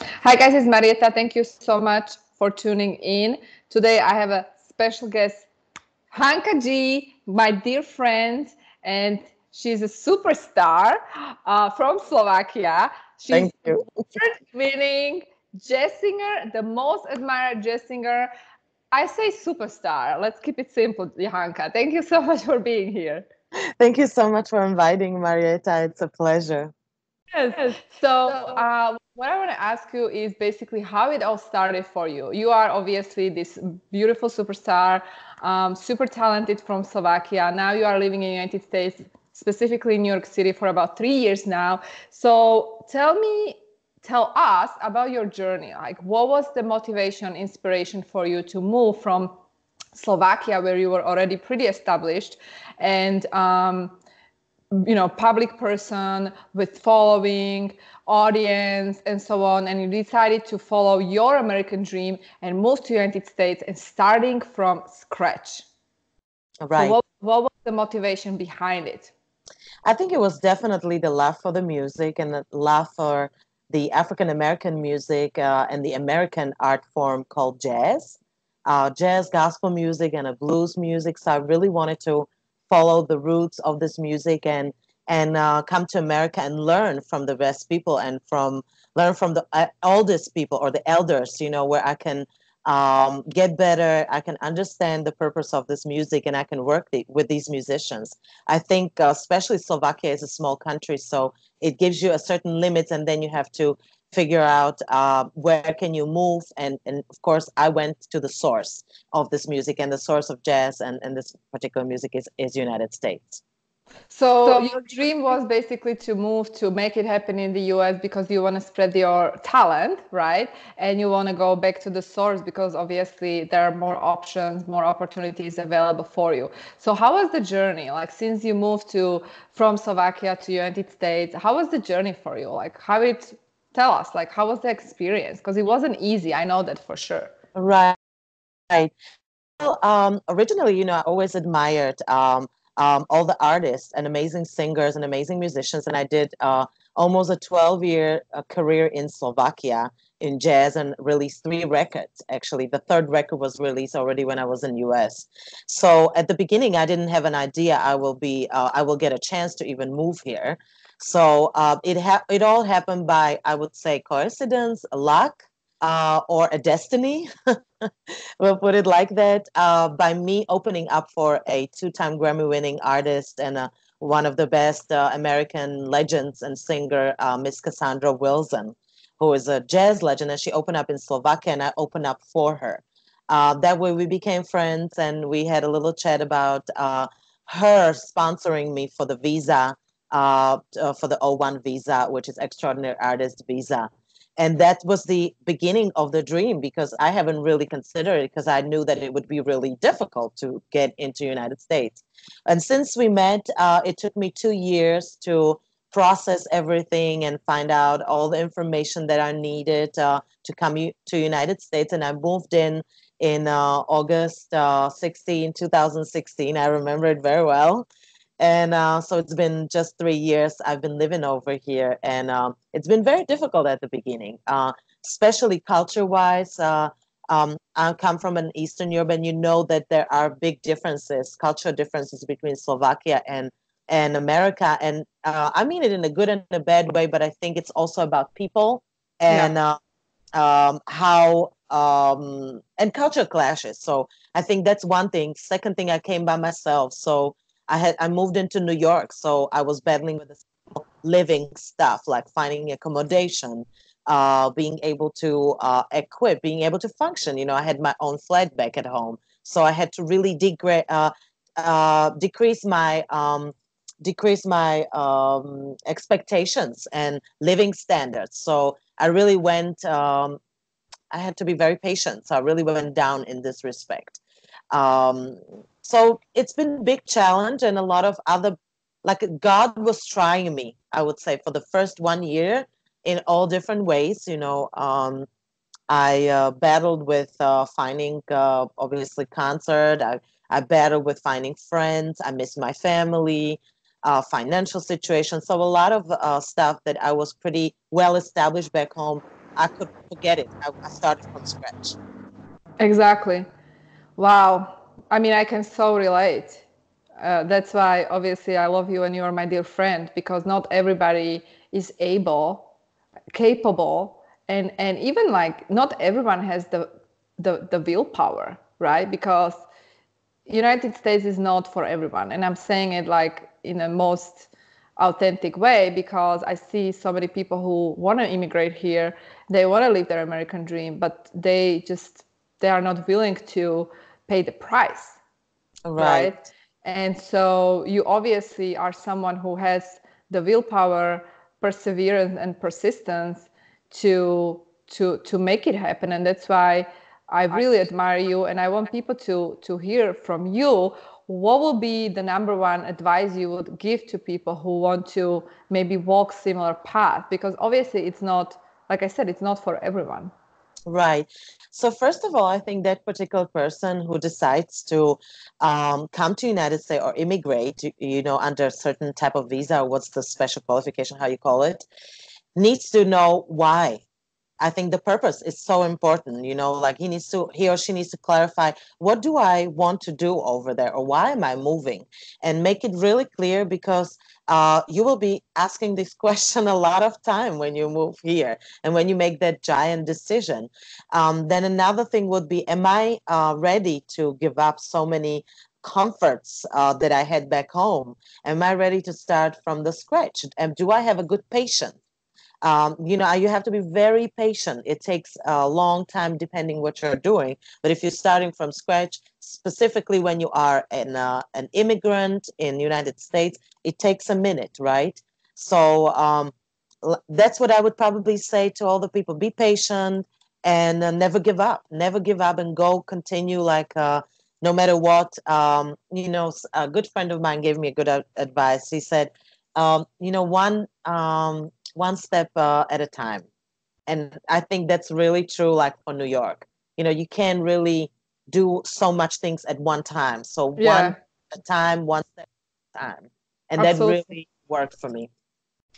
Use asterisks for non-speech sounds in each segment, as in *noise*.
Hi guys, it's Marieta. Thank you so much for tuning in. Today I have a special guest, Hanka G, my dear friend, and she's a superstar uh, from Slovakia. She's Thank you. winning jazz singer, the most admired jazz singer. I say superstar. Let's keep it simple, Hanka. Thank you so much for being here. Thank you so much for inviting Marieta. It's a pleasure. Yes. So, uh, what I want to ask you is basically how it all started for you. You are obviously this beautiful superstar, um, super talented from Slovakia. Now you are living in the United States, specifically in New York City, for about three years now. So, tell me, tell us about your journey. Like, what was the motivation, inspiration for you to move from Slovakia, where you were already pretty established, and um, you know public person with following audience and so on and you decided to follow your american dream and move to united states and starting from scratch. Right. so what, what was the motivation behind it? I think it was definitely the love for the music and the love for the african american music uh, and the american art form called jazz. Uh, jazz gospel music and a blues music. So i really wanted to follow the roots of this music and and uh, come to America and learn from the best people and from learn from the uh, oldest people or the elders. You know, where I can um, get better. I can understand the purpose of this music, and I can work the, with these musicians. I think, uh, especially Slovakia is a small country, so it gives you a certain limits, and then you have to figure out uh, where can you move and and of course i went to the source of this music and the source of jazz and, and this particular music is, is united states so, so, your dream was basically to move to make it happen in the US because you want to spread your talent, right? And you want to go back to the source because obviously there are more options, more opportunities available for you. So how was the journey? Like since you moved to from Slovakia to United States, how was the journey for you? Like how it tell us like how was the experience? Because it wasn't easy. I know that for sure. Right. Right. Well, um, originally, you know, I always admired um, um, all the artists and amazing singers and amazing musicians. And I did uh, almost a 12 year uh, career in Slovakia in jazz and released three records. Actually, the third record was released already when I was in US. So at the beginning, I didn't have an idea I will be uh, I will get a chance to even move here. So uh, it ha- it all happened by I would say coincidence, luck, uh, or a destiny, *laughs* we'll put it like that, uh, by me opening up for a two time Grammy winning artist and uh, one of the best uh, American legends and singer, uh, Miss Cassandra Wilson, who is a jazz legend. And she opened up in Slovakia, and I opened up for her. That way, we became friends, and we had a little chat about her sponsoring me for the visa, for the O1 visa, which is Extraordinary Artist Visa. And that was the beginning of the dream because i haven't really considered it because i knew that it would be really difficult to get into united states. And since we met uh, it took me two years to process everything and find out all the information that i needed uh, to come to united states. And i moved in in uh, august uh, 16 2016 i remember it very well and uh, so it's been just three years I've been living over here, and um, it's been very difficult at the beginning, uh, especially culture-wise. Uh, um, I come from an Eastern Europe, and you know that there are big differences, cultural differences between Slovakia and and America. And uh, I mean it in a good and a bad way, but I think it's also about people and yeah. Uh, um, how um, and culture clashes. So I think that's one thing. Second thing, I came by myself, so I had I moved into New York, so I was battling with the living stuff like finding accommodation, uh, being able to uh, equip, being able to function. You know, I had my own flat back at home, so I had to really uh, uh, decrease my um, decrease my um, expectations and living standards. So I really went. Um, I had to be very patient. So I really went down in this respect. Um, so it's been a big challenge and a lot of other like god was trying me i would say for the first one year in all different ways you know um, i uh, battled with uh, finding uh, obviously concert I, I battled with finding friends i missed my family uh, financial situation so a lot of uh, stuff that i was pretty well established back home I could forget it. I, I started from scratch. Exactly. Wow. I mean, I can so relate. Uh, that's why, obviously, I love you and you are my dear friend because not everybody is able, capable, and and even like not everyone has the the the willpower, right? Because United States is not for everyone, and I'm saying it like in the most authentic way because I see so many people who want to immigrate here. They want to live their American dream, but they just they are not willing to pay the price, right? right? And so you obviously are someone who has the willpower, perseverance, and persistence to to to make it happen, and that's why I really admire you, and I want people to to hear from you what will be the number one advice you would give to people who want to maybe walk similar path because obviously it's not like i said it's not for everyone right. So first of all i think that particular person who decides to um, come to united states or immigrate you know under a certain type of visa or what's the special qualification how you call it needs to know why. I think the purpose is so important. You know, like he needs to, he or she needs to clarify what do I want to do over there? Or why am I moving? And make it really clear because uh, you will be asking this *laughs* question a lot of time when you move here and when you make that giant decision. Um, then another thing would be, am I uh, ready to give up so many comforts uh, that I had back home? Am I ready to start from the scratch? And do I have a good patience? Um, you know you have to be very patient. It takes a long time depending what you're doing. But if you're starting from scratch specifically when you are an, uh, an immigrant in the united states it takes a minute right? So um, that's what i would probably say to all the people. Be patient and uh, never give up. Never give up and go continue like uh, no matter what. Um, you know a good friend of mine gave me a good advice. He said um, you know one um, one step uh, at a time. And I think that's really true, like for New York. You know, you can't really do so much things at one time. So yeah. one at a time, one step at a time. And Absolutely. that really worked for me.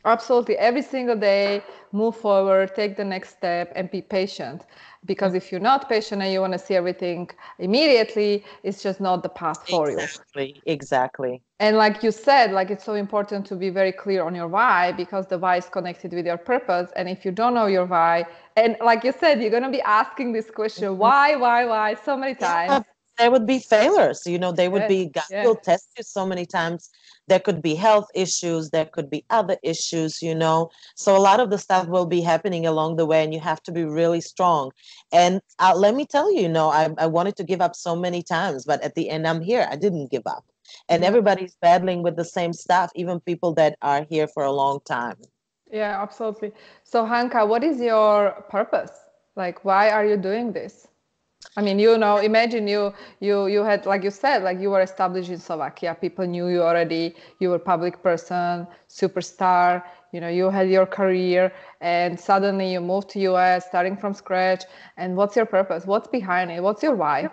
Absolutely. Every single day, move forward, take the next step, and be patient. Because if you're not patient and you want to see everything immediately, it's just not the path for exactly, you. Exactly. Exactly. And like you said, like it's so important to be very clear on your why because the why is connected with your purpose. And if you don't know your why, and like you said, you're gonna be asking this question, mm-hmm. why, why, why, so many times. Yeah, there would be failures. You know, they would be God yes. will test you so many times there could be health issues there could be other issues you know? So a lot of the stuff will be happening along the way and you have to be really strong. And uh, let me tell you you know I, I wanted to give up so many times but at the end i'm here. I didn't give up. And everybody's battling with the same stuff even people that are here for a long time. Yeah absolutely. So hanka what is your purpose? Like why are you doing this I mean, you know, imagine you you you had like you said, like you were established in Slovakia. People knew you already. You were public person, superstar. You know, you had your career, and suddenly you moved to US, starting from scratch. And what's your purpose? What's behind it? What's your why?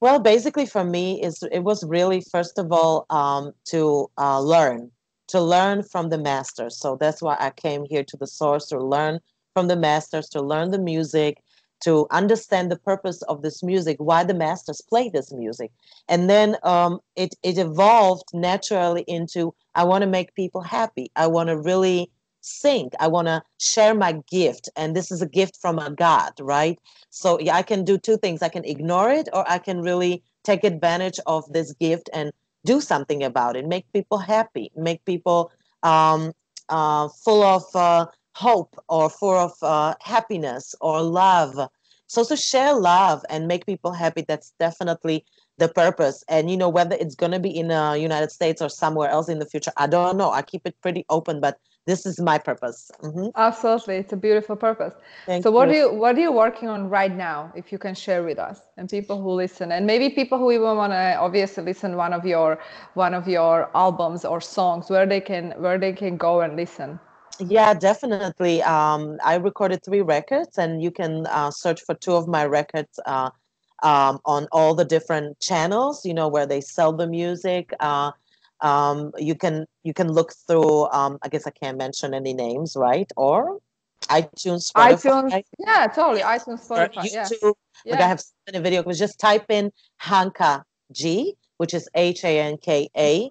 Well, basically, for me, is it was really first of all um, to uh, learn, to learn from the masters. So that's why I came here to the source to learn from the masters, to learn the music, to understand the purpose of this music, why the masters play this music. And then um, it, it evolved naturally into I want to make people happy. I want to really sing. I want to share my gift. And this is a gift from a God, right? So yeah, I can do two things I can ignore it, or I can really take advantage of this gift and do something about it, make people happy, make people um, uh, full of. Uh, hope or full of uh, happiness or love. So to share love and make people happy, that's definitely the purpose. And you know whether it's going to be in the uh, United States or somewhere else in the future, I don't know. I keep it pretty open, but this is my purpose. Mm-hmm. Absolutely, it's a beautiful purpose. Thank so what you. are you what are you working on right now? If you can share with us and people who listen, and maybe people who even want to obviously listen one of your one of your albums or songs, where they can where they can go and listen. Yeah, definitely. Um, I recorded three records, and you can uh, search for two of my records uh, um, on all the different channels. You know where they sell the music. Uh, um, you can you can look through. Um, I guess I can't mention any names, right? Or iTunes, Spotify. iTunes, yeah, totally. iTunes, Spotify, YouTube. Yeah. Like I have seen a video. It was just type in Hanka G, which is H A N K A,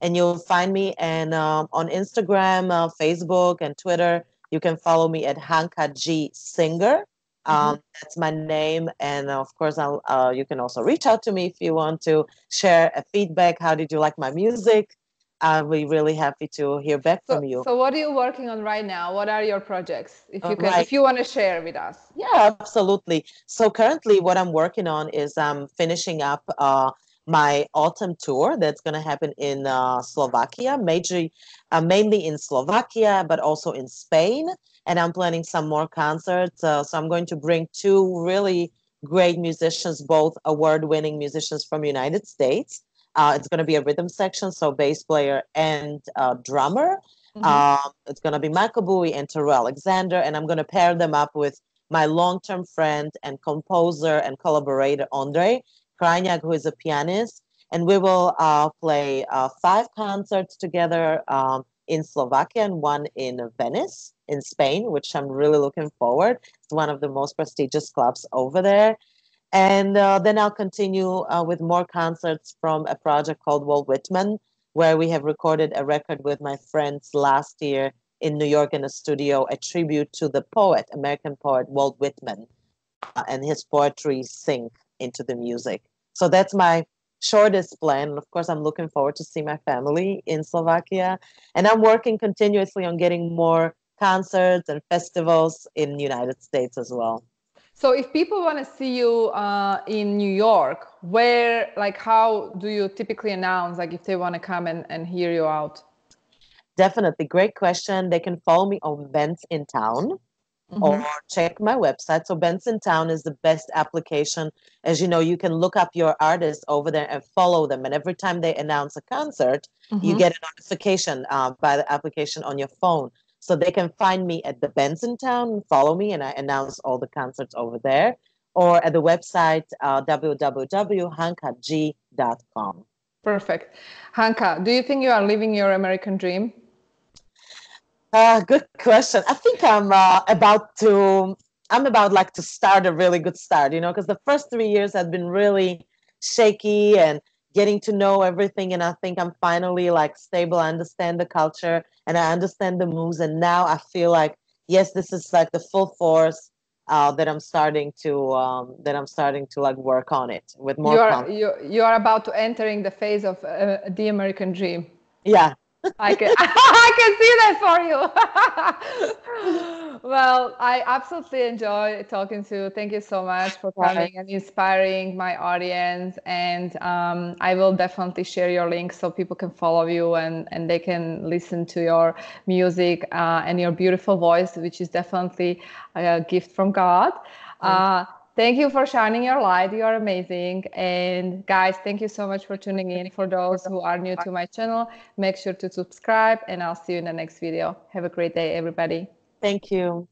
and you'll find me. And um, on Instagram, uh, Facebook, and Twitter, you can follow me at Hanka G Singer. Mm-hmm. Um, mm-hmm. That's my name, and of course, I'll, uh, you can also reach out to me if you want to share a feedback. How did you like my music? I'll be really happy to hear back so, from you. So, what are you working on right now? What are your projects? If you can, right. if you want to share with us. Yeah, absolutely. So currently, what I'm working on is I'm finishing up uh, my autumn tour that's going to happen in uh, Slovakia, major, uh, mainly in Slovakia, but also in Spain. And I'm planning some more concerts. Uh, so I'm going to bring two really great musicians, both award-winning musicians from United States. Uh, it's going to be a rhythm section, so bass player and uh, drummer. Mm-hmm. Um, it's going to be Michael Bowie and Terrell Alexander, and I'm going to pair them up with my long-term friend and composer and collaborator Andre Krajniak, who is a pianist, and we will uh, play uh, five concerts together um, in Slovakia and one in Venice in Spain, which I'm really looking forward. It's one of the most prestigious clubs over there. And uh, then I'll continue uh, with more concerts from a project called Walt Whitman, where we have recorded a record with my friends last year in New York in a studio, a tribute to the poet, American poet Walt Whitman, uh, and his poetry sink into the music. So that's my shortest plan. And of course, I'm looking forward to see my family in Slovakia. And I'm working continuously on getting more concerts and festivals in the United States as well. So if people want to see you uh, in New York, where, like, how do you typically announce, like, if they want to come and, and hear you out? Definitely. Great question. They can follow me on Bands in Town mm-hmm. or check my website. So Bandsintown is the best application. As you know, you can look up your artists over there and follow them. And every time they announce a concert, mm-hmm. you get a notification uh, by the application on your phone. So they can find me at the Bandsintown, follow me, and I announce all the concerts over there, or at the website uh, www.hankag.com. Perfect. Hanka, do you think you are living your American dream? Uh, good question. I think I'm uh, about to, I'm about like to start a really good start, you know, because the first three years had been really shaky and getting to know everything and i think i'm finally like stable. I understand the culture and i understand the moves and now i feel like yes this is like the full force uh, that i'm starting to um, that i'm starting to like work on it with more you are you, you are about to entering the phase of uh, the american dream. Yeah I can *laughs* I can see that for you. *laughs* well, I absolutely enjoy talking to you. Thank you so much for coming and inspiring my audience. And um, I will definitely share your link so people can follow you and and they can listen to your music uh, and your beautiful voice, which is definitely a gift from God. Uh, Thank you for shining your light. You are amazing. And guys, thank you so much for tuning in. For those who are new to my channel, make sure to subscribe and I'll see you in the next video. Have a great day, everybody. Thank you.